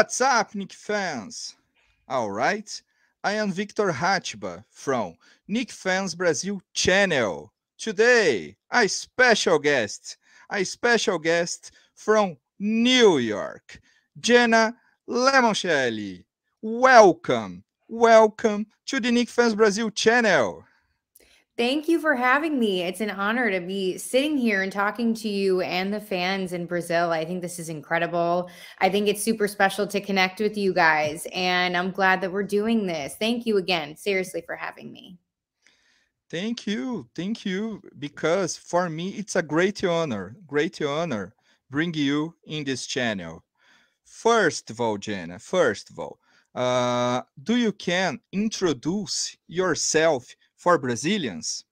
What's up, Knicks fans? All right, I am Victor Hatschbach from Knicks Fans Brazil channel. Today, a special guest, a special guest from New York, Jenna Lemoncelli. Welcome, welcome to the Knicks Fans Brazil channel. Thank you for having me. It's an honor to be sitting here and talking to you and the fans in Brazil. I think this is incredible. I think it's super special to connect with you guys, and I'm glad that we're doing this. Thank you again, seriously, for having me. Thank you. Thank you. Because for me, it's a great honor, great honor bring you in this channel. First of all, Jenna, first of all, uh, do you can introduce yourself for Brazilians?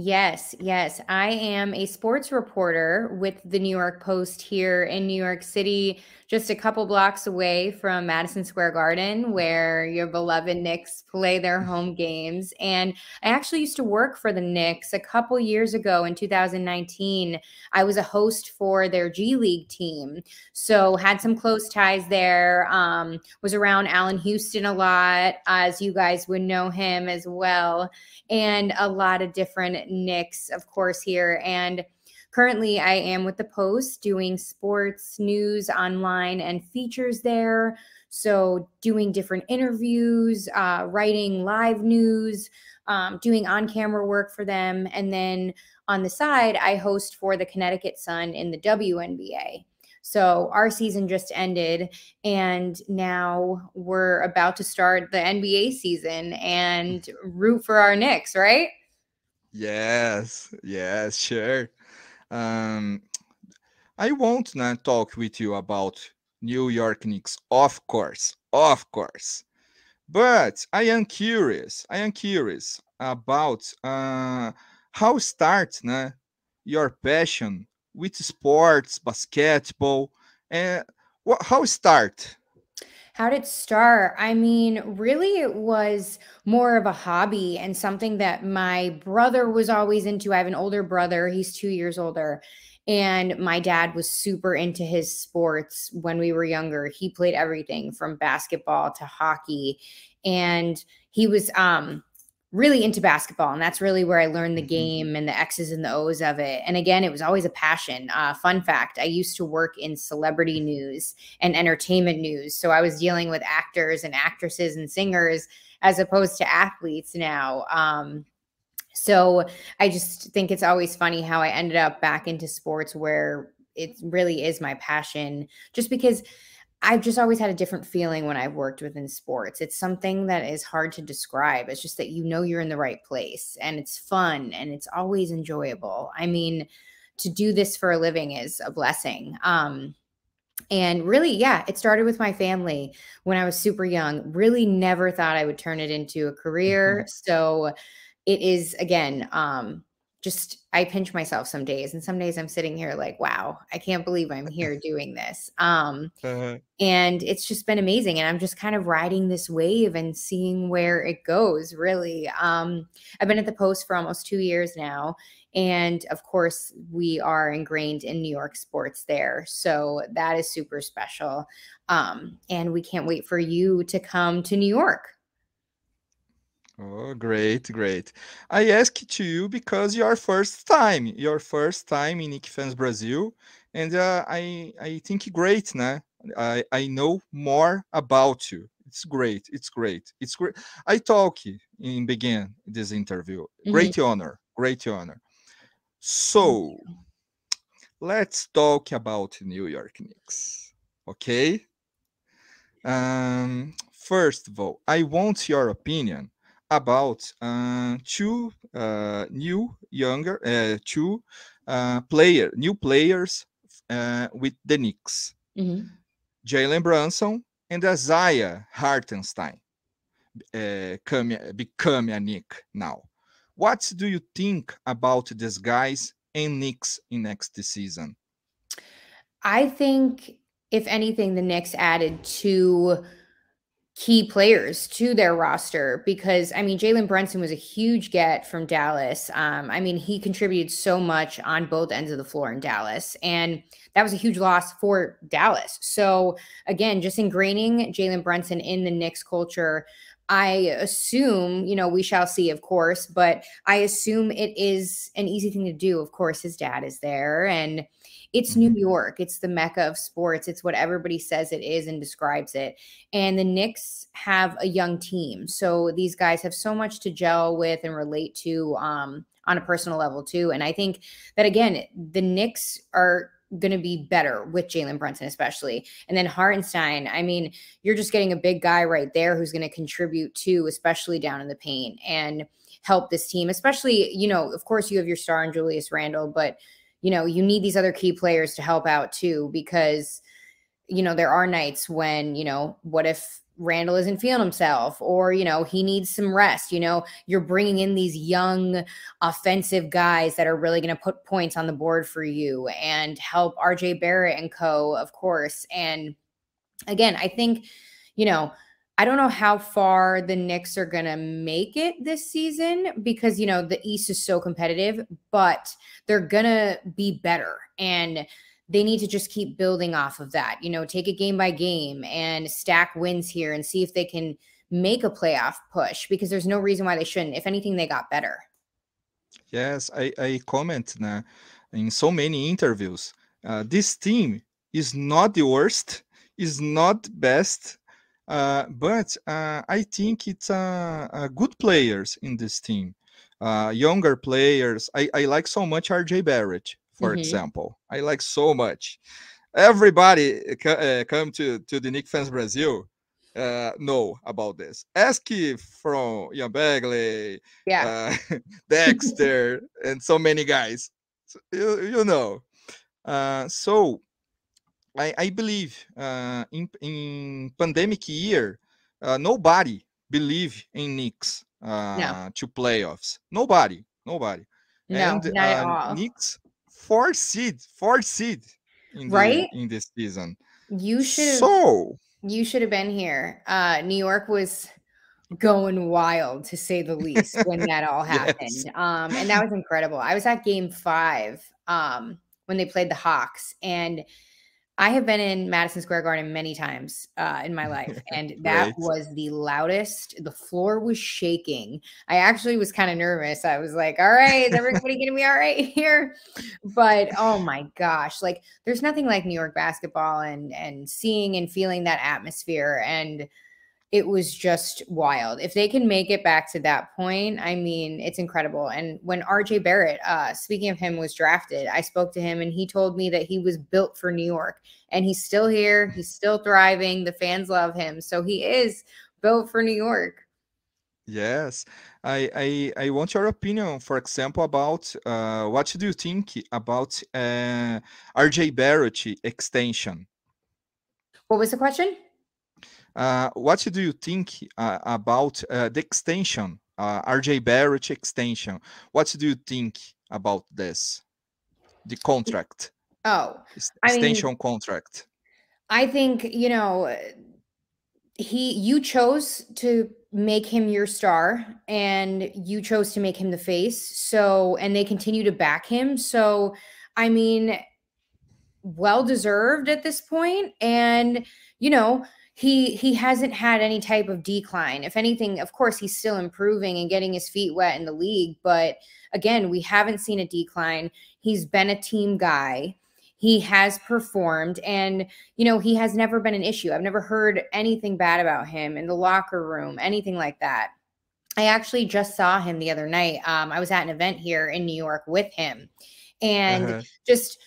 Yes, yes. I am a sports reporter with the New York Post here in New York City just a couple blocks away from Madison Square Garden, where your beloved Knicks play their home games. And I actually used to work for the Knicks a couple years ago in 2019. I was a host for their G League team. So had some close ties there. Um, was around Allan Houston a lot, as you guys would know him as well. And a lot of different Knicks, of course, here. And Currently, I am with the Post doing sports news online and features there. So, doing different interviews, uh, writing live news, um, doing on camera work for them. And then on the side, I host for the Connecticut Sun in the WNBA. So our season just ended, and now we're about to start the NBA season and root for our Knicks, right? Yes, yes, sure. Um, I won't now talk with you about New York Knicks, of course, of course. But I am curious. I am curious about uh, how start né, your passion with sports, basketball, and what, how start how did it start? I mean, really, it was more of a hobby and something that my brother was always into. I have an older brother, he's two years older. And my dad was super into his sports when we were younger. He played everything from basketball to hockey. And he was um really into basketball and that's really where i learned the mm-hmm. game and the x's and the o's of it and again it was always a passion uh, fun fact i used to work in celebrity news and entertainment news so i was dealing with actors and actresses and singers as opposed to athletes now um, so i just think it's always funny how i ended up back into sports where it really is my passion just because I've just always had a different feeling when I've worked within sports. It's something that is hard to describe. It's just that you know you're in the right place and it's fun and it's always enjoyable. I mean, to do this for a living is a blessing. Um, and really, yeah, it started with my family when I was super young. Really never thought I would turn it into a career. Mm-hmm. So it is, again, um, just I pinch myself some days and some days I'm sitting here like wow I can't believe I'm here doing this um uh-huh. and it's just been amazing and I'm just kind of riding this wave and seeing where it goes really um I've been at the post for almost 2 years now and of course we are ingrained in New York sports there so that is super special um and we can't wait for you to come to New York Oh, great, great. I ask to you because your first time, your first time in Knicks Fans Brazil, and uh, I I think great, né? I I know more about you. It's great. It's great. It's great. I talk in begin this interview. Mm-hmm. Great honor. Great honor. So let's talk about New York Knicks. Okay. Um, first of all, I want your opinion about uh, two uh, new younger uh, two uh, player new players uh, with the Knicks, mm-hmm. Jalen Brunson and Isaiah Hartenstein uh, come, become a Knick now. What do you think about these guys and Knicks in next season? I think, if anything, the Knicks added two key players to their roster because I mean Jalen Brunson was a huge get from Dallas. Um, I mean he contributed so much on both ends of the floor in Dallas, and that was a huge loss for Dallas. So again, just ingraining Jalen Brunson in the Knicks culture. I assume, you know, we shall see, of course, but I assume it is an easy thing to do. Of course, his dad is there and it's New mm-hmm. York. It's the mecca of sports. It's what everybody says it is and describes it. And the Knicks have a young team. So these guys have so much to gel with and relate to um, on a personal level, too. And I think that, again, the Knicks are going to be better with Jalen Brunson, especially. And then Hartenstein, I mean, you're just getting a big guy right there who's going to contribute too, especially down in the paint and help this team, especially, you know, of course you have your star in Julius Randle, but you know, you need these other key players to help out too, because, you know, there are nights when, you know, what if Randle isn't feeling himself or, you know, he needs some rest. You know, you're bringing in these young offensive guys that are really going to put points on the board for you and help RJ Barrett and co, of course. And again, I think, you know, I don't know how far the Knicks are going to make it this season because, you know, the East is so competitive, but they're going to be better. And they need to just keep building off of that, you know, take it game by game and stack wins here and see if they can make a playoff push because there's no reason why they shouldn't. If anything, they got better. Yes, I, I comment in so many interviews. Uh, this team is not the worst, is not best, but uh, I think it's uh, good players in this team, uh, younger players. I, I like so much RJ Barrett, for mm-hmm. example. I like so much. Everybody uh, come to to the Knicks fans Brazil uh, know about this. Ask from Ian Begley, yeah, uh, Dexter, and so many guys. So, you, you know. Uh, so I, I believe uh, in, in pandemic year, uh, nobody believe in Knicks uh, no. to playoffs. Nobody, nobody. No, and not at uh, all. Knicks four seed, four seed in right the, in this season. You should so you should have been here. Uh, New York was going wild to say the least when that all happened. yes. Um, and that was incredible. I was at game five um, when they played the Hawks and I have been in Madison Square Garden many times uh, in my life, and that was the loudest. The floor was shaking. I actually was kind of nervous. I was like, "All right, is everybody going to be all right here?" But oh my gosh, like there's nothing like New York basketball and and seeing and feeling that atmosphere and it was just wild. If they can make it back to that point, I mean, it's incredible. And when RJ Barrett, uh, speaking of him, was drafted, I spoke to him and he told me that he was built for New York and he's still here. He's still thriving. The fans love him. So he is built for New York. Yes, I, I I want your opinion. For example, about uh, what do you think about uh, RJ Barrett extension? What was the question? Uh, what do you think uh, about uh, the extension, uh, RJ Barrett extension? What do you think about this, the contract? Oh, extension I mean, contract. I think you know he. You chose to make him your star, and you chose to make him the face. So, and they continue to back him. So, I mean, well deserved at this point, and you know he he hasn't had any type of decline. If anything, of course, he's still improving and getting his feet wet in the league. But again, we haven't seen a decline. He's been a team guy. He has performed, and you know he has never been an issue. I've never heard anything bad about him in the locker room, anything like that. I actually just saw him the other night. Um, I was at an event here in New York with him, and uh-huh. just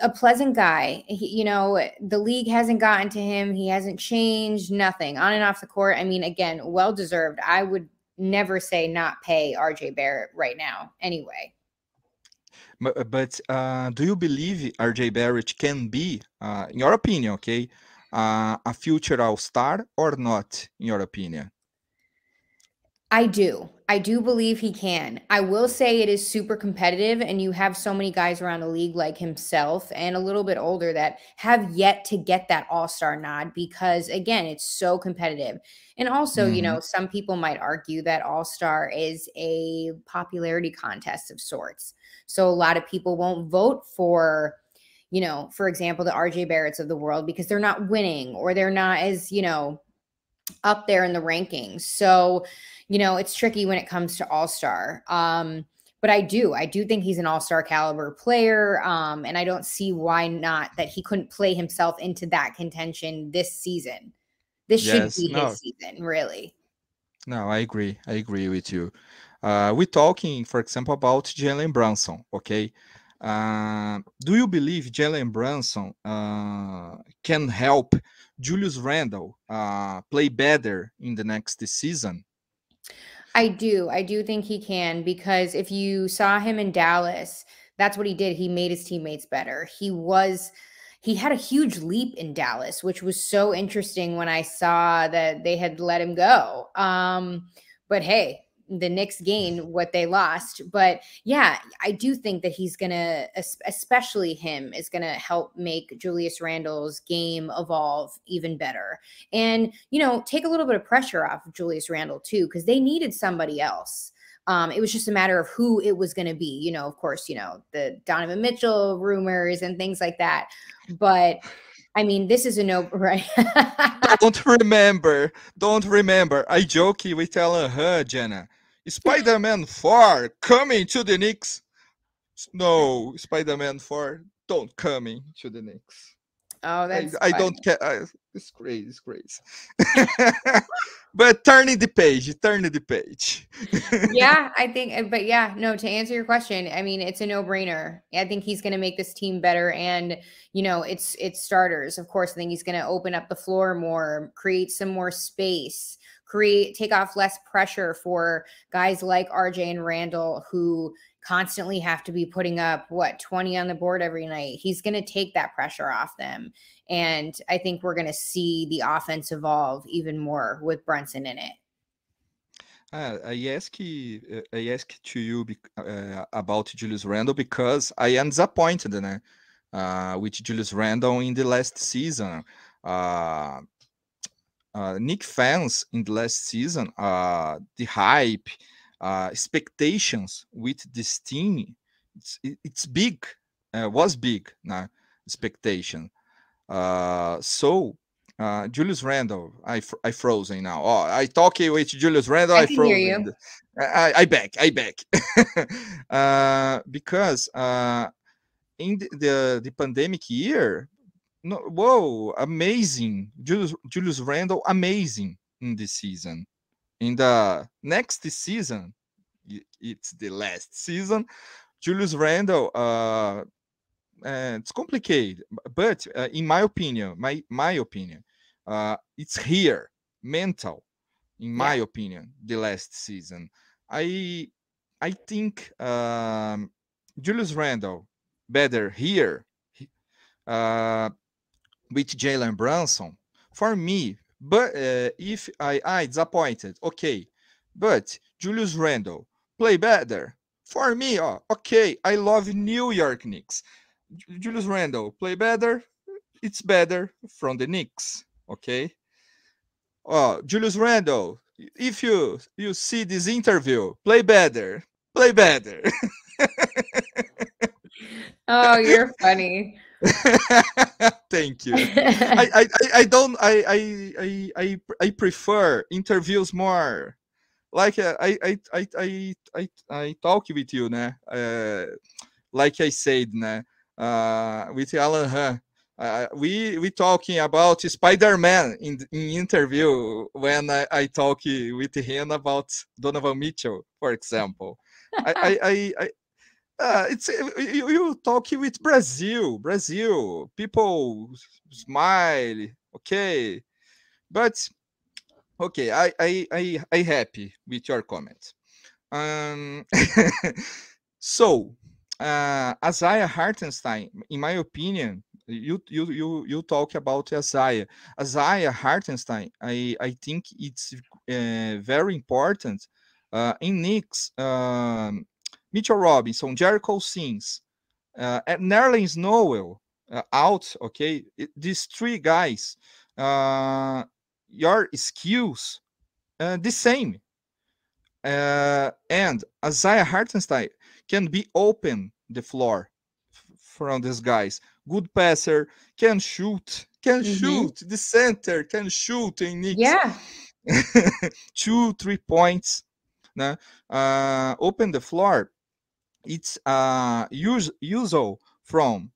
a pleasant guy. He, you know, the league hasn't gotten to him. He hasn't changed, nothing on and off the court. I mean, again, well deserved. I would never say not pay RJ Barrett right now, anyway. But, but uh, do you believe RJ Barrett can be, uh, in your opinion, okay, uh, a future All Star or not, in your opinion? I do. I do believe he can. I will say it is super competitive, and you have so many guys around the league like himself and a little bit older that have yet to get that all star nod because, again, it's so competitive. And also, mm-hmm. you know, some people might argue that all star is a popularity contest of sorts. So a lot of people won't vote for you know, for example, the RJ Barretts of the world because they're not winning or they're not as, you know, up there in the rankings. So, you know, it's tricky when it comes to All Star. Um, but I do, I do think he's an All Star caliber player, um, and I don't see why not that he couldn't play himself into that contention this season. This yes, should be no. his season, really. No, I agree. I agree with you. Uh, we're talking, for example, about Jalen Brunson. Okay, uh, do you believe Jalen Brunson uh, can help Julius Randle uh, play better in the next season? I do. I do think he can because if you saw him in Dallas, that's what he did. He made his teammates better. He was he had a huge leap in Dallas, which was so interesting when I saw that they had let him go. Um, but hey, the Knicks gain what they lost. But yeah, I do think that he's going to, especially him, is going to help make Julius Randle's game evolve even better. And, you know, take a little bit of pressure off of Julius Randle too, because they needed somebody else. Um, it was just a matter of who it was going to be. You know, of course, you know, the Donovan Mitchell rumors and things like that. But I mean, this is a no right. don't remember. Don't remember. I joke with Alan Hahn, Jenna. Spider-Man 4 coming to the Knicks. No, Spider-Man 4 don't coming to the Knicks. Oh, that's I, I don't care. It's crazy, it's crazy. but turning the page, turning the page. yeah, I think, uh, but yeah, no, to answer your question, I mean, it's a no brainer. I think he's going to make this team better. And, you know, it's, it's starters. Of course, I think he's going to open up the floor more, create some more space create take off less pressure for guys like RJ and Randle who constantly have to be putting up what 20 on the board every night. He's going to take that pressure off them. And I think we're going to see the offense evolve even more with Brunson in it. Uh, I ask uh, I ask to you uh, about Julius Randle because I am disappointed uh, with Julius Randle in the last season. Uh, Knick fans in the last season, the hype, uh, expectations with this team, it's, it's big, uh, was big, nah, expectation. Uh, so uh, Julius Randle, I I frozen now. Oh, I talk with Julius Randle. I, I frozen. I, I back. I back. uh, because uh, in the, the, the pandemic year, no, whoa, amazing. Julius, Julius Randle, amazing in this season. In the next season, it's the last season. Julius Randle, uh, uh, it's complicated, but uh, in my opinion, my my opinion, uh, it's here mental. In my yeah. opinion, the last season, I I think um, Julius Randle better here. Uh, with Jalen Brunson, for me, but uh, if I I disappointed, okay, but Julius Randle play better for me. Oh, okay, I love New York Knicks. Julius Randle play better. It's better from the Knicks. Okay. Oh, Julius Randle, if you you see this interview, play better. Play better. oh, you're funny. Thank you. I, I, I don't I, I I I prefer interviews more. Like uh, I, I I I I talk with you, né? Uh, like I said, né? Uh, with Alan Hahn. Uh, we we talking about Spider-Man in in interview when I, I talk with him about Donovan Mitchell, for example. I, I, I, uh, it's you, you talk with Brazil, Brazil. People smile, okay, but okay. I I I I happy with your comment. Um, so uh, Isaiah Hartenstein, in my opinion, you you you you talk about Isaiah. Isaiah Hartenstein, I I think it's uh, very important Uh, in Knicks, um, Mitchell Robinson, Jericho Sims, uh, and Nerlens Noel uh, out. Okay, it, these three guys, uh, your skills uh, the same, uh, and Isaiah Hartenstein can be open the floor from these guys. Good passer, can shoot, can mm-hmm. shoot. The center can shoot in Knicks. Yeah. Two, three points. Né? Uh, open the floor. It's uh, use, usual from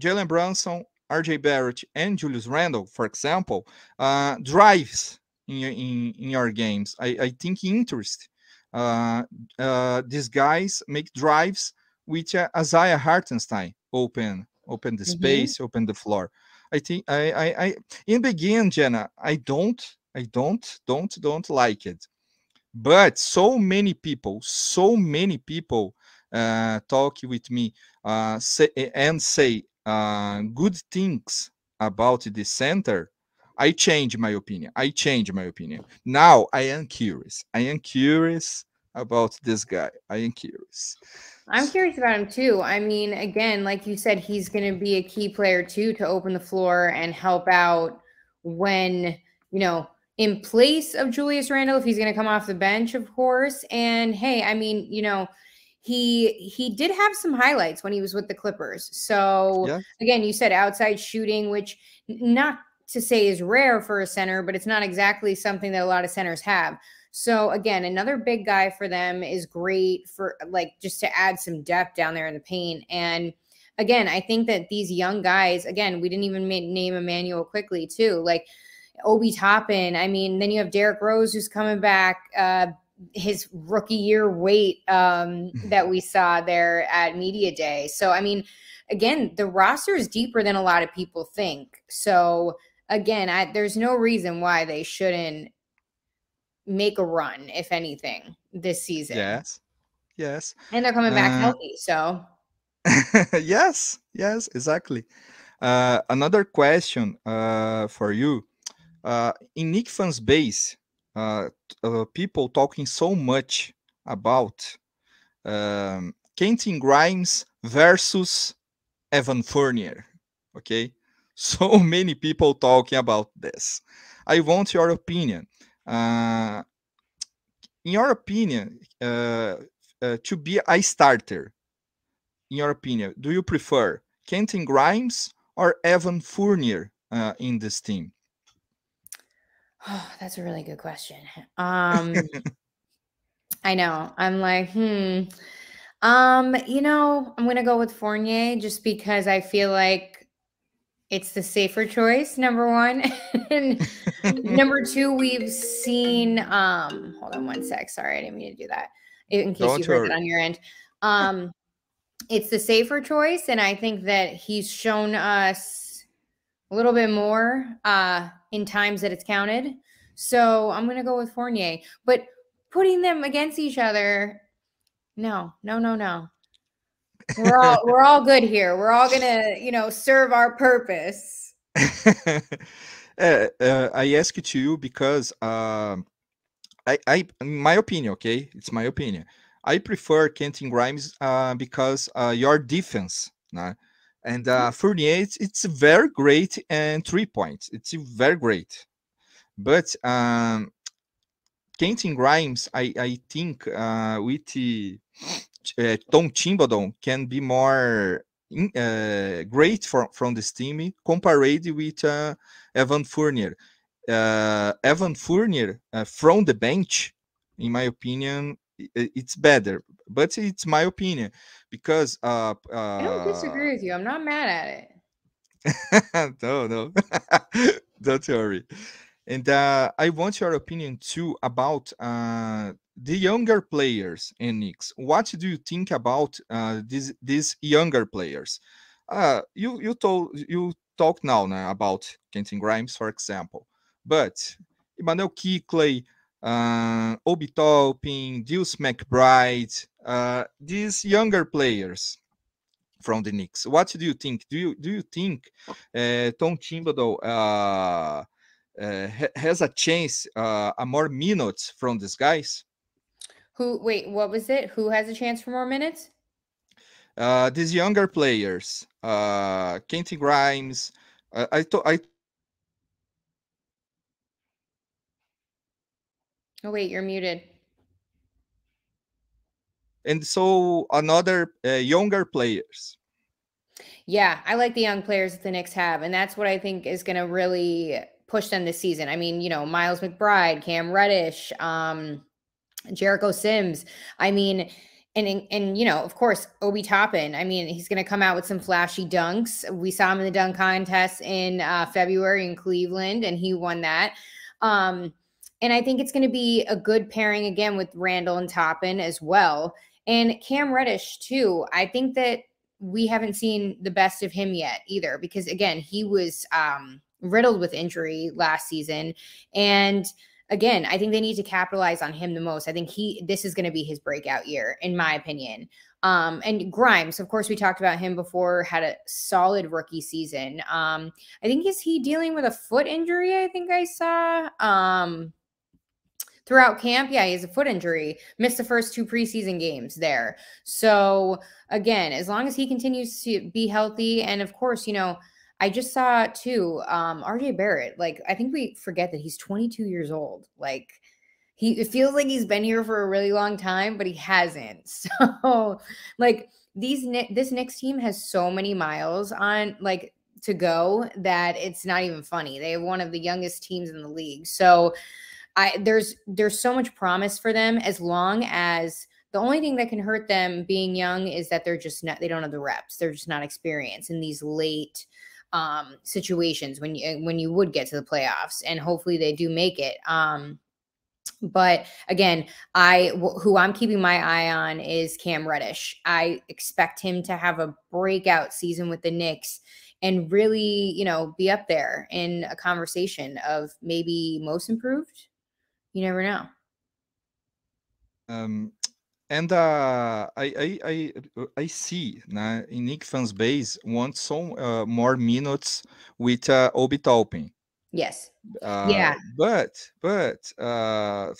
Jalen Brunson, RJ Barrett, and Julius Randle, for example, uh, drives in, in, in your games. I, I think interest. Uh, uh, these guys make drives with uh, Isaiah Hartenstein open, open the mm-hmm. space, open the floor. I think I, I, I in begin, Jenna, I don't, I don't, don't, don't like it. But so many people, so many people talk with me uh, say, and say uh, good things about the center I change my opinion. I change my opinion. Now I am curious. I am curious about this guy. I am curious. I'm curious about him too. I mean, again, like you said, he's going to be a key player too to open the floor and help out when, you know, in place of Julius Randle, if he's going to come off the bench, of course. And hey, I mean, you know, he he did have some highlights when he was with the Clippers. So yeah. again, you said outside shooting, which not to say is rare for a center, but it's not exactly something that a lot of centers have. So again, another big guy for them is great for like just to add some depth down there in the paint. And again, I think that these young guys, again, we didn't even name Immanuel Quickley too, like Obi Toppin. I mean, then you have Derrick Rose who's coming back. Uh, his rookie year weight um, that we saw there at media day. So I mean, again, the roster is deeper than a lot of people think. So again, I, there's no reason why they shouldn't make a run, if anything, this season. Yes. Yes. And they're coming back uh, healthy. So, yes. Yes, exactly. Uh, another question uh, for you. Uh, in Knicks fans base, uh, uh, people talking so much about um, Quentin Grimes versus Evan Fournier. Okay so many people talking about this. I want your opinion. Uh, in your opinion, uh, uh, to be a starter, in your opinion, do you prefer Quentin Grimes or Evan Fournier in this team? Oh, that's a really good question. Um, I know. I'm like, hmm. Um, you know, I'm gonna go with Fournier just because I feel like it's the safer choice number one and number two we've seen um hold on one sec sorry i didn't mean to do that in case Don't you heard it on your end um it's the safer choice and i think that he's shown us a little bit more uh in times that it's counted so i'm gonna go with fournier but putting them against each other no no no no we're all we're all good here. We're all gonna, you know, serve our purpose. uh, uh, I ask it to you because uh, I, I, in my opinion, okay, it's my opinion. I prefer Quentin Grimes uh, because uh, your defense, nah? And uh. Fournier, it's, it's very great and three points. It's very great, but um, Quentin Grimes, I, I think uh, with uh, Tom Thibodeau can be more uh, great from, from this team compared with uh, Evan Fournier. Uh, Evan Fournier uh, from the bench, in my opinion, it's better, but it's my opinion because uh, I don't disagree with you. I'm not mad at it. no, no, don't worry. And uh, I want your opinion too about uh, the younger players in Knicks. What do you think about uh, these these younger players? Uh, you you told you talk now, now about Quentin Grimes, for example, but Immanuel Quickley, uh, Obi Deuce McBride, uh, these younger players from the Knicks. What do you think? Do you do you think uh, Tom Thibodeau uh, uh, has a chance, uh, a more minutes from these guys? Who? Wait, what was it? Who has a chance for more minutes? Uh, these younger players, uh, Quentin Grimes. Uh, I thought I. Oh wait, you're muted. And so another uh, younger players. Yeah, I like the young players that the Knicks have, and that's what I think is going to really push them this season. I mean, you know, Miles McBride, Cam Reddish, um, Jericho Sims. I mean, and and you know, of course, Obi Toppin. I mean, he's going to come out with some flashy dunks. We saw him in the dunk contest in uh, February in Cleveland, and he won that. Um, and I think it's going to be a good pairing again with Randle and Toppin as well, and Cam Reddish too. I think that we haven't seen the best of him yet either, because again, he was um, riddled with injury last season, and again, I think they need to capitalize on him the most. I think he this is going to be his breakout year, in my opinion. Um, and Grimes, of course, we talked about him before, had a solid rookie season. Um, I think is he dealing with a foot injury? I think I saw. Um, throughout camp, yeah, he has a foot injury, missed the first two preseason games there. So again, as long as he continues to be healthy, and of course, you know, I just saw too, um, RJ Barrett. Like, I think we forget that he's 22 years old. Like, he it feels like he's been here for a really long time, but he hasn't. So, like, these this Knicks team has so many miles on like to go that it's not even funny. They have one of the youngest teams in the league. So, I there's there's so much promise for them as long as the only thing that can hurt them being young is that they're just not they don't have the reps. They're just not experienced in these late um, situations when you when you would get to the playoffs, and hopefully they do make it. Um, but again, I who I'm keeping my eye on is Cam Reddish. I expect him to have a breakout season with the Knicks and really, you know, be up there in a conversation of maybe most improved. You never know. Um, and uh, I, I I I see né, in Knick fans base want some uh, more minutes with uh, Obi Toppin. Yes. Uh, yeah. But but uh,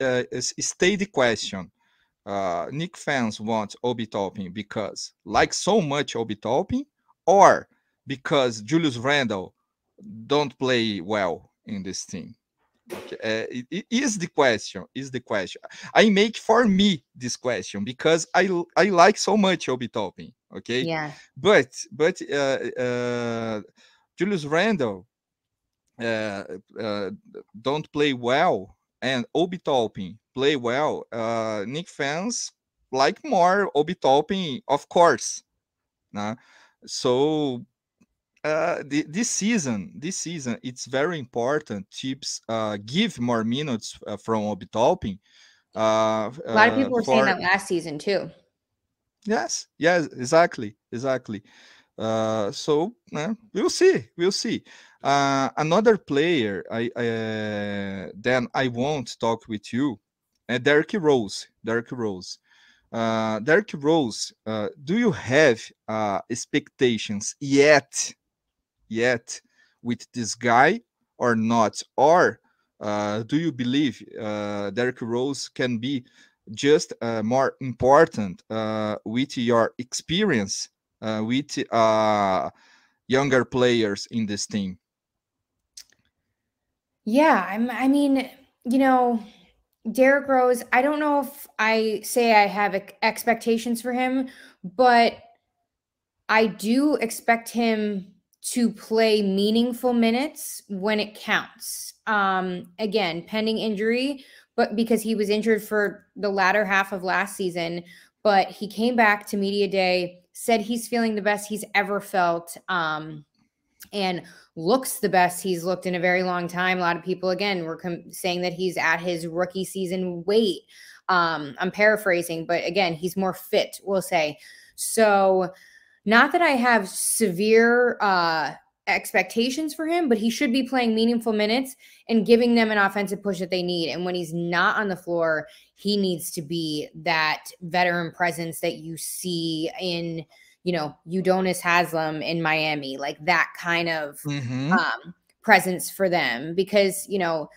uh, stay the question. Uh, Knick fans want Obi Toppin because like so much Obi Toppin, or because Julius Randle don't play well in this team. Okay. Uh, it is the question. Is the question? I make for me this question because I I like so much Obi Toppin. Okay. Yeah. But but uh, uh, Julius Randle uh, uh, don't play well, and Obi Toppin play well. Uh, Knick fans like more Obi Toppin, of course. Nah? So uh, the, this season, this season, it's very important. Chips uh, give more minutes uh, from Obi Toppin. Uh, a lot of people were for... saying that last season too. Yes, yes, exactly, exactly. Uh, so uh, we'll see, we'll see. Uh, another player, I, I uh, then I won't talk with you, uh, Derrick Rose. Derrick Rose. Uh, Derrick Rose. Uh, do you have uh, expectations yet yet with this guy or not? Or uh, do you believe uh, Derrick Rose can be just uh, more important uh, with your experience uh, with uh, younger players in this team? Yeah, I'm. I mean, you know, Derrick Rose. I don't know if I say I have expectations for him, but I do expect him to play meaningful minutes when it counts. Um, again, pending injury, but because he was injured for the latter half of last season, but he came back to media day, said he's feeling the best he's ever felt, um, and looks the best he's looked in a very long time. A lot of people, again, were saying that he's at his rookie season weight. Um, I'm paraphrasing, but again, he's more fit, we'll say. So, not that I have severe uh, expectations for him, but he should be playing meaningful minutes and giving them an offensive push that they need. And when he's not on the floor, he needs to be that veteran presence that you see in, you know, Udonis Haslem in Miami, like that kind of mm-hmm. um, presence for them. Because, you know,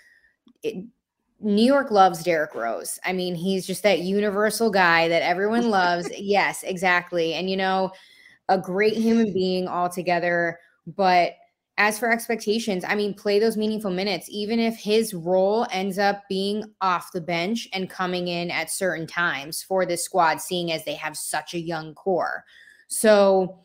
it, New York loves Derrick Rose. I mean, he's just that universal guy that everyone loves. yes, exactly. And, you know, a great human being altogether. But as for expectations, I mean, play those meaningful minutes, even if his role ends up being off the bench and coming in at certain times for this squad, seeing as they have such a young core. So,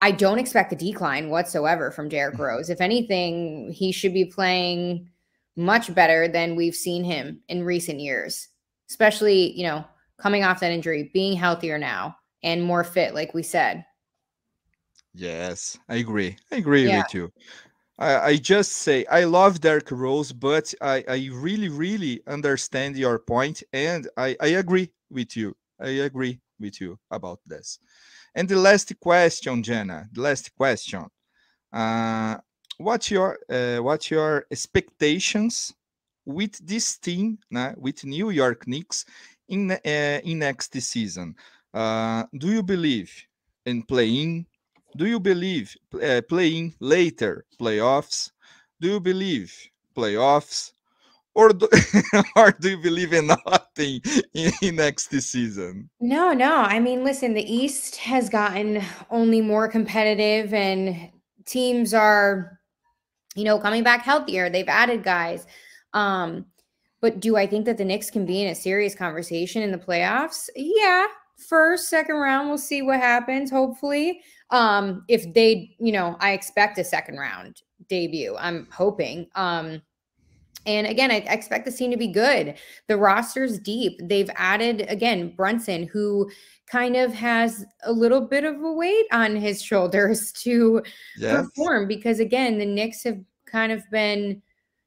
I don't expect a decline whatsoever from Derrick mm-hmm. Rose. If anything, he should be playing much better than we've seen him in recent years, especially, you know, coming off that injury, being healthier now and more fit, like we said. Yes, I agree. I agree yeah. with you. I, I, just say I love Derrick Rose, but I, I really, really understand your point, and I, I agree with you. I agree with you about this. And the last question, Jenna, the last question. Uh, what's your uh, what's your expectations with this team, with New York Knicks in uh, in next season? Uh, do you believe in playing? Do you believe uh, playing later playoffs? Do you believe playoffs? or do, or do you believe in nothing in, in next season? No, no. I mean, listen, the East has gotten only more competitive, and teams are, you know, coming back healthier. They've added guys. Um, but do I think that the Knicks can be in a serious conversation in the playoffs? Yeah, first, second round, we'll see what happens. Hopefully, um, if they, you know, I expect a second round debut. I'm hoping. Um, and again, I expect the scene to be good. The roster's deep. They've added again Brunson, who kind of has a little bit of a weight on his shoulders to yes. perform because again, the Knicks have kind of been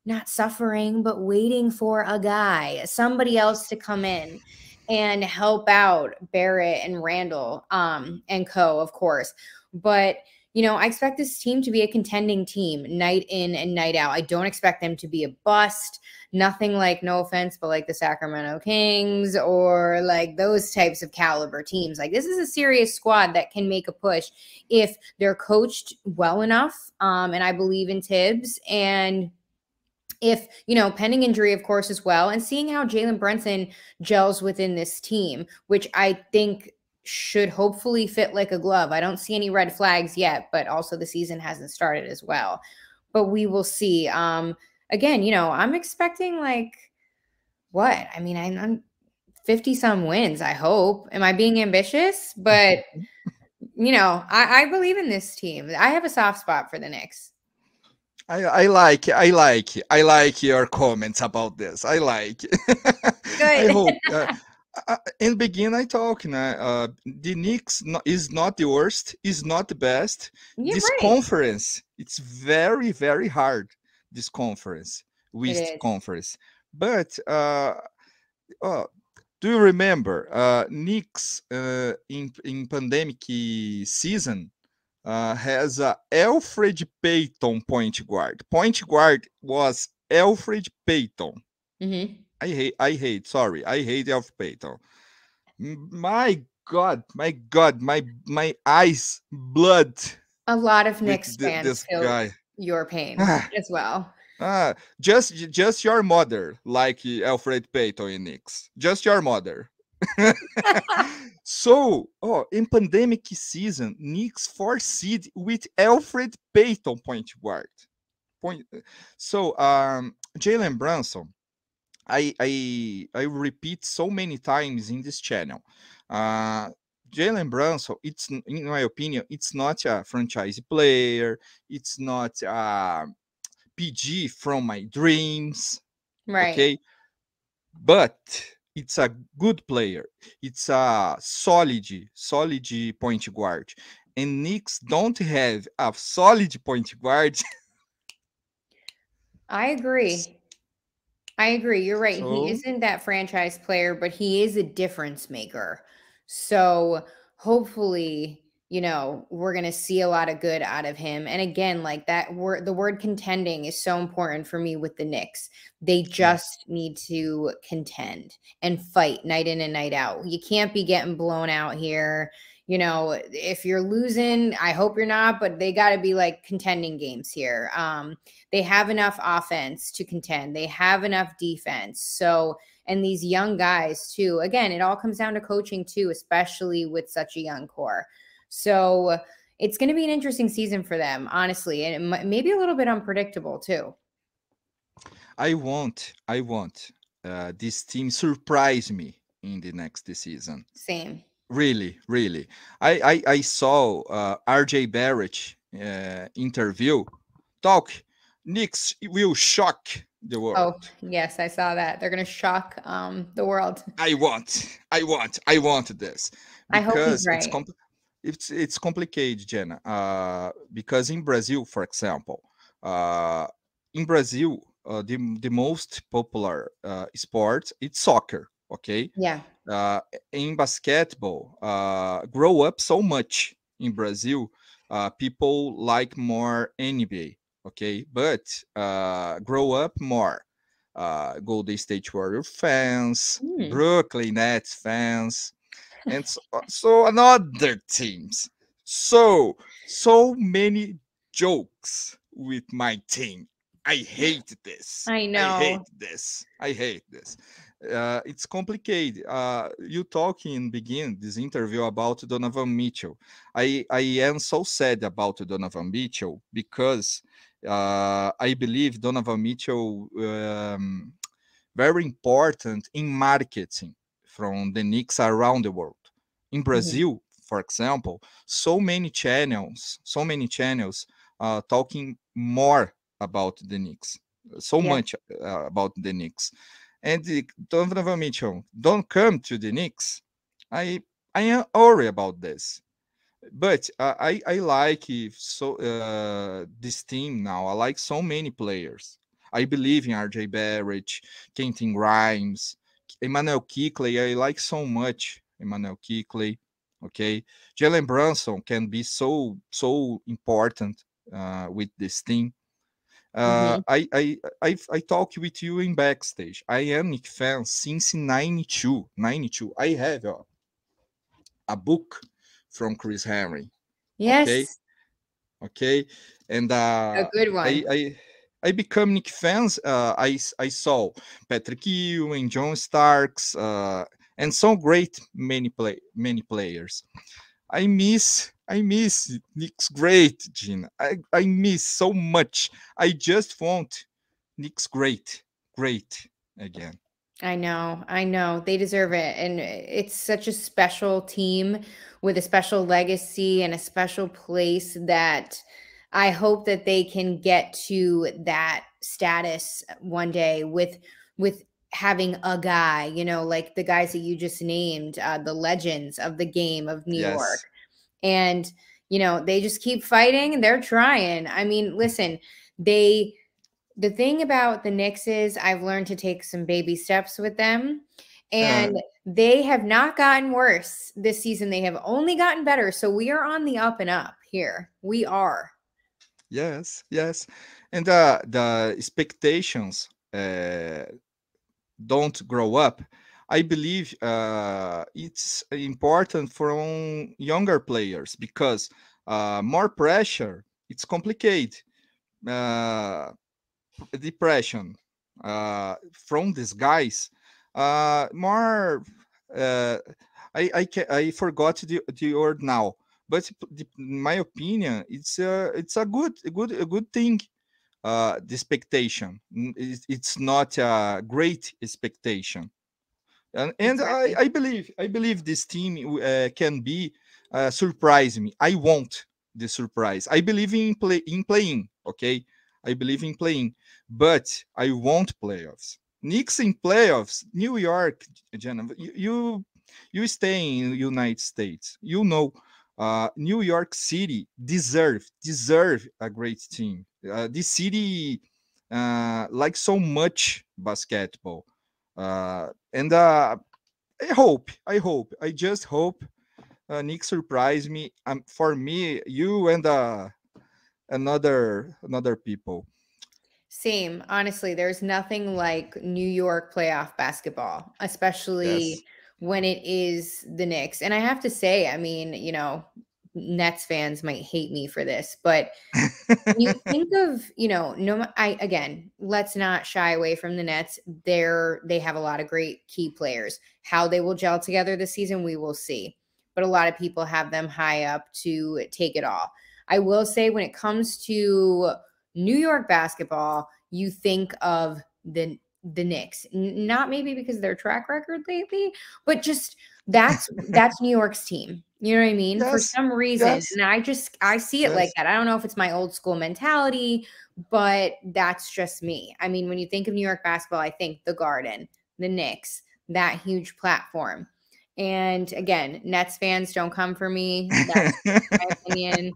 not suffering, but waiting for a guy, somebody else to come in and help out Barrett and Randle um, and co, of course. But you know, I expect this team to be a contending team night in and night out. I don't expect them to be a bust. Nothing like, no offense, but like the Sacramento Kings or like those types of caliber teams. Like, this is a serious squad that can make a push if they're coached well enough. Um, and I believe in Thibs. And if you know pending injury of course as well and seeing how jalen brunson gels within this team which i think should hopefully fit like a glove. I don't see any red flags yet, but also the season hasn't started as well. But we will see. Um, again, you know, I'm expecting like what? I mean, I'm 50 some wins, I hope. Am I being ambitious? But you know, I, I believe in this team. I have a soft spot for the Knicks. I, I like I like I like your comments about this. I like. Good. I hope. Uh, uh, in the beginning i talk uh, the Knicks no, is not the worst is not the best You're this right. conference it's very very hard this conference west conference but uh, uh, do you remember uh, Knicks uh, in in pandemic season uh, has a Elfrid Payton point guard point guard was Elfrid Payton mm-hmm I hate, I hate, sorry, I hate Elfrid Payton. My God, my God, my my eyes, blood. A lot of Knicks fans this feel guy. your pain as well. Ah, just just your mother, like Elfrid Payton in Knicks. Just your mother. so, oh, in pandemic season, Knicks four seed with Elfrid Payton point guard. Point. So, um, Jalen Brunson I I I repeat so many times in this channel. Uh, Jalen Brunson, it's in my opinion, it's not a franchise player. It's not a PG from my dreams. Right. Okay. But it's a good player. It's a solid, solid point guard. And Knicks don't have a solid point guard. I agree. I agree. You're right. So, he isn't that franchise player, but he is a difference maker. So hopefully, you know, we're going to see a lot of good out of him. And again, like that word, the word contending is so important for me with the Knicks. They just need to contend and fight night in and night out. You can't be getting blown out here. you know, if you're losing, I hope you're not, but they got to be like contending games here. Um, they have enough offense to contend, they have enough defense. So, and these young guys too. Again, it all comes down to coaching too, especially with such a young core. So, it's going to be an interesting season for them, honestly, and maybe a little bit unpredictable too. I want, I want uh, this team surprise me in the next season. Same. Really, really. I I, I saw uh, RJ Barrett uh, interview talk. Knicks will shock the world. Oh yes, I saw that. They're gonna shock um, the world. I want, I want, I want this. I hope he's right. It's, it's, it's complicated, Jenna. Uh, because in Brazil, for example, uh, in Brazil, uh, the the most popular uh, sport it's soccer. Okay. Yeah. Uh, in basketball, uh, grow up so much in Brazil. Uh, people like more NBA. Okay, but uh, grow up more. Uh, Golden State Warrior fans, mm. Brooklyn Nets fans, and so, uh, so another teams. So so many jokes with my team I hate this. I know. I hate this. I hate this. Uh, it's complicated. Uh, you talking in begin this interview about Donovan Mitchell. I I am so sad about Donovan Mitchell because uh, I believe Donovan Mitchell um, very important in marketing from the Knicks around the world. In. Brazil, mm-hmm. for example, so many channels, so many channels uh, talking more about the Knicks, so yeah. much uh, about the Knicks. And the, Donovan Mitchell don't come to the Knicks. I I am worried about this, but uh, I I like so uh, this team now. I like so many players. I believe in RJ Barrett, Quentin Grimes, Immanuel Quickley. I like so much Immanuel Quickley. Okay, Jalen Brunson can be so so important uh, with this team. Uh, mm-hmm. I, I I I talk with you in backstage. I am Knick fan since 92. 92. I have a, a book from Chris Henry. Yes. Okay. Okay. And uh, a good one. I, I I become Knick fans. Uh, I I saw Patrick Ewing, John Starks, uh, and some great many play many players. I miss I miss Knicks great, Gina. I, I miss so much. I just want Knicks great, great again. I know, I know. They deserve it. And it's such a special team with a special legacy and a special place that I hope that they can get to that status one day with with having a guy, you know, like the guys that you just named, uh, the legends of the game of New yes. York. And you know they just keep fighting they're trying. I mean listen they the thing about the Knicks is I've learned to take some baby steps with them and they have not gotten worse this season. They have only gotten better. So we are on the up and up here. We are yes yes and uh, the expectations uh, don't grow up I believe uh, it's important from younger players because uh, more pressure, it's complicated. Uh, depression uh, from these guys, more. I I, I forgot the, the word now, but in my opinion, it's a it's a good a good a good thing. Uh, the expectation it's not a great expectation and, and exactly. I, I believe I believe this team uh, can be uh, surprise me. I want the surprise. I believe in play in playing. Okay, I believe in playing, but I want playoffs. Knicks in playoffs. New York, Jenna, you you, you stay in United States. You know, uh, New York City deserve deserve a great team. Uh, this city uh, like so much basketball. Uh, and uh, I hope, I hope, I just hope uh, Knick surprise me. Um, for me, you and uh, another another people. Same. Honestly, there's nothing like New York playoff basketball, especially yes. When it is the Knicks. And I have to say, I mean, you know, Nets fans might hate me for this, but you think of, you know, no I again, let's not shy away from the Nets. They're they have a lot of great key players. How they will gel together this season, we will see. But a lot of people have them high up to take it all. I will say when it comes to New York basketball, you think of the the Knicks. not maybe because their track record lately, but just that's that's New York's team. You know what I mean? Yes, For some reason. Yes. And I just I see it yes. like that. I don't know if it's my old school mentality, but that's just me. I mean, when you think of New York basketball, I think the Garden, the Knicks, that huge platform. And again, Nets fans don't come for me. That's my opinion.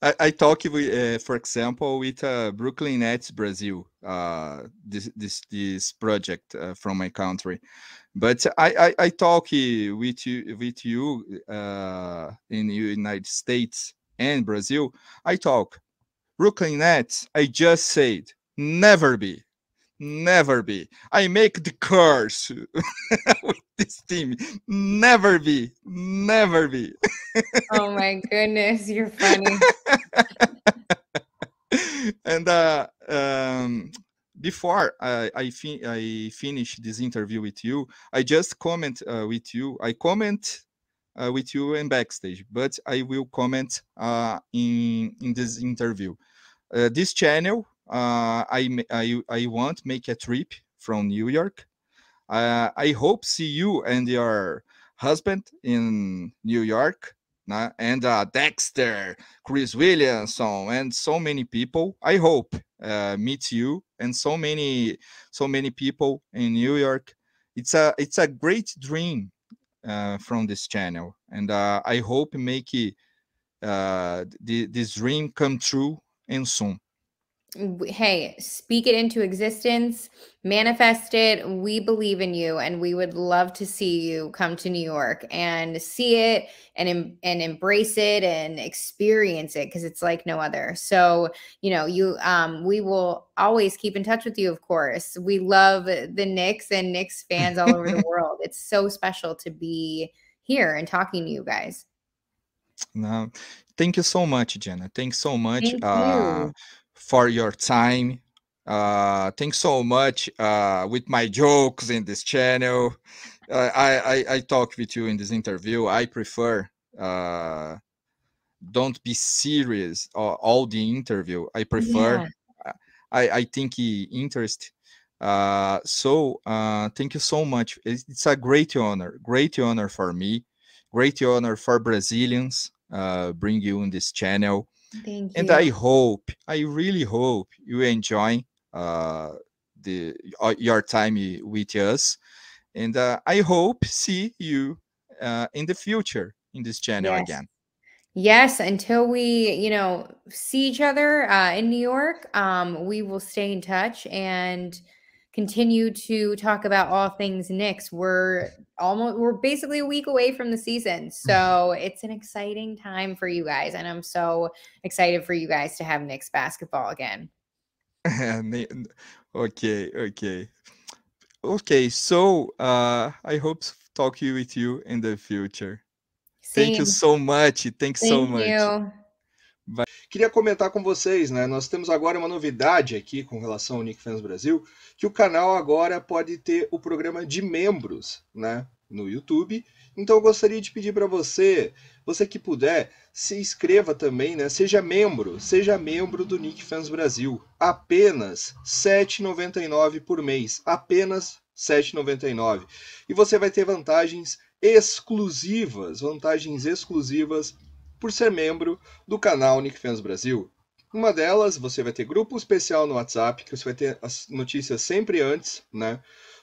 I, I talk uh, for example, with uh, Brooklyn Nets Brazil, uh, this this this project uh, from my country, but I I, I talk with you with you uh, in the United States and Brazil. I talk Brooklyn Nets. I just said never be, never be. I make the curse with this team. Never be, never be. oh my goodness, you're funny. and uh, um, before I I, fi- I finish this interview with you, I just comment uh, with you. I comment uh, with you in backstage, but I will comment uh, in in this interview. Uh, this channel, uh, I I I want make a trip from New York. Uh, I hope see you and your husband in New York né? and uh, Dexter, Chris Williamson, and so many people. I hope uh, meet you and so many so many people in New York. It's a it's a great dream uh, from this channel, and uh, I hope make uh, the, this dream come true and soon hey, speak it into existence, manifest it. We believe in you, and we would love to see you come to New York and see it and and embrace it and experience it because it's like no other. So you know, you um, we will always keep in touch with you. Of course, we love the Knicks and Knicks fans all over the world. It's so special to be here and talking to you guys. No, thank you so much, Jenna. Thanks so much. Thank uh, for your time. Uh, thanks so much uh, with my jokes in this channel. Uh, I, I, I talk with you in this interview. I prefer uh, don't be serious all, all the interview. I prefer. Yeah. I I think he interest. Uh, so uh, thank you so much. It's, it's, a great honor, great honor for me, great honor for Brazilians. Uh, bring you in this channel. Thank and I hope, I really hope you enjoy uh, the uh, your time with us, and uh, I hope see you uh, in the future in this channel yes. again. Yes, until we, you know, see each other uh, in New York, um, we will stay in touch and continue to talk about all things Knicks. We're almost we're basically a week away from the season. So it's an exciting time for you guys. And I'm so excited for you guys to have Knicks basketball again. okay, okay. Okay, so uh I hope to talk with you in the future. Same. Thank you so much. Thanks Thank so much. You. Queria comentar com vocês, né? Nós temos agora uma novidade aqui com relação ao Nick Fans Brasil, que o canal agora pode ter o programa de membros, né? No YouTube. Então eu gostaria de pedir para você, você que puder, se inscreva também, né? Seja membro, seja membro do Nick Fans Brasil. Apenas R$ 7,99 por mês. Apenas R$ 7,99. E você vai ter vantagens exclusivas, vantagens exclusivas por ser membro do canal Nick Fans Brasil. Uma delas, você vai ter grupo especial no WhatsApp, que você vai ter as notícias sempre antes, né?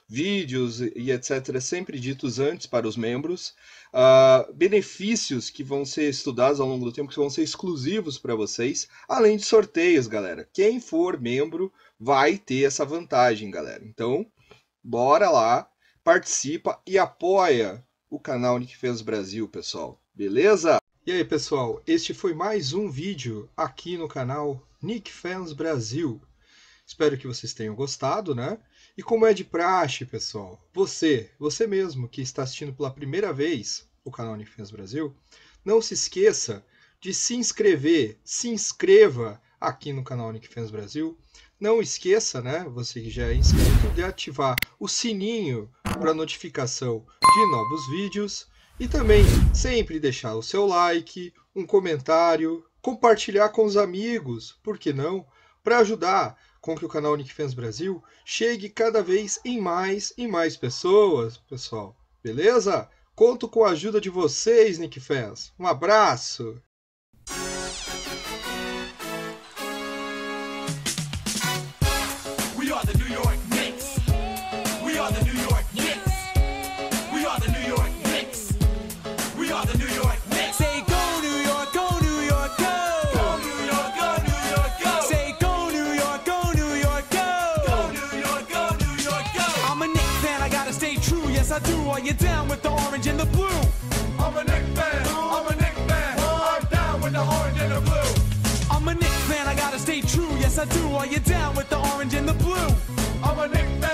Vídeos e etc. sempre ditos antes para os membros. Uh, benefícios que vão ser estudados ao longo do tempo, que vão ser exclusivos para vocês. Além de sorteios, galera. Quem for membro vai ter essa vantagem, galera. Então, bora lá, participa e apoia o canal Nick Fans Brasil, pessoal. Beleza? E aí pessoal, este foi mais um vídeo aqui no canal Nick Fans Brasil. Espero que vocês tenham gostado, né? E como é de praxe, pessoal, você, você mesmo que está assistindo pela primeira vez o canal Unifins Brasil, não se esqueça de se inscrever, se inscreva aqui no canal Unifins Brasil. Não esqueça, né, você que já é inscrito, de ativar o sininho para notificação de novos vídeos e também sempre deixar o seu like, um comentário, compartilhar com os amigos, por que não? Para ajudar com que o canal Nick Fans Brasil chegue cada vez em mais e mais pessoas, pessoal. Beleza? Conto com a ajuda de vocês, Nick Fans. Um abraço! Are you down with the orange and the blue? I'm a Knick fan. I'm a Knick fan. I'm down with the orange and the blue. I'm a Knick fan. I gotta stay true. Yes, I do. Are you down with the orange and the blue? I'm a Knick fan.